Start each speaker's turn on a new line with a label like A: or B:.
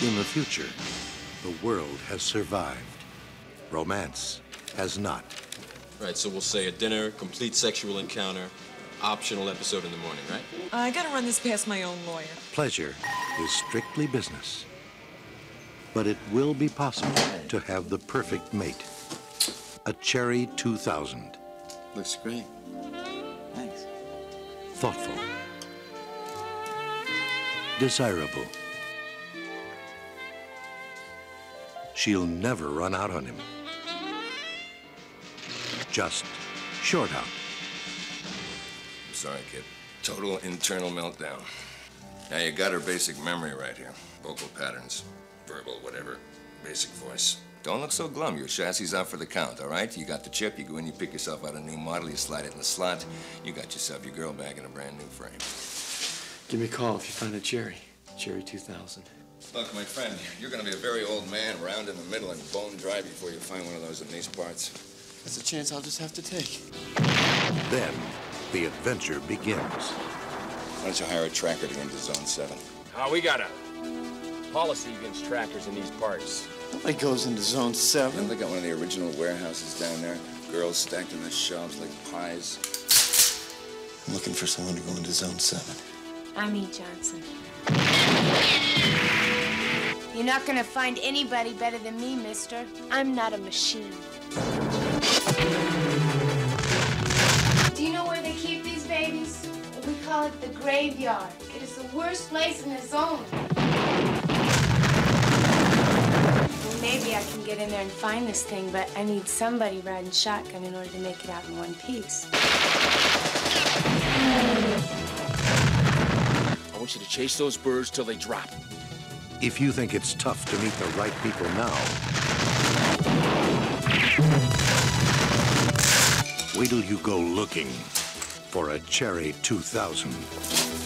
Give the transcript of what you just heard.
A: In the future, the world has survived. Romance has not.
B: Right, so we'll say a dinner, complete sexual encounter, optional episode in the morning, right?
C: I gotta run this past my own lawyer.
A: Pleasure is strictly business. But it will be possible to have the perfect mate. A Cherry 2000.
D: Looks great. Thanks.
A: Thoughtful. Desirable. She'll never run out on him. Just short out.
E: I'm sorry, kid. Total internal meltdown. Now you got her basic memory right here. Vocal patterns, verbal, whatever. Basic voice. Don't look so glum. Your chassis out for the count, all right? You got the chip, you go in, you pick yourself out a new model, you slide it in the slot. You got yourself your girl back in a brand new frame.
D: Give me a call if you find a Cherry. Cherry 2000.
E: Look, my friend, you're gonna be a very old man, round in the middle and bone dry before you find one of those in these parts.
D: That's a chance I'll just have to take.
A: Then the adventure begins.
E: Why don't you hire a tracker to go into Zone 7?
F: Uh, we got a policy against trackers in these parts.
D: Nobody goes into Zone 7.
E: You know, they got one of the original warehouses down there. Girls stacked in the shelves like pies.
D: I'm looking for someone to go into Zone 7.
G: I'm E. Johnson. You're not gonna find anybody better than me, mister. I'm not a machine. Do you know where they keep these babies? We call it the graveyard. It is the worst place in the zone. Well, maybe I can get in there and find this thing, but I need somebody riding shotgun in order to make it out in one piece.
F: I want you to chase those birds till they drop.
A: If you think it's tough to meet the right people now, wait till you go looking for a Cherry 2000.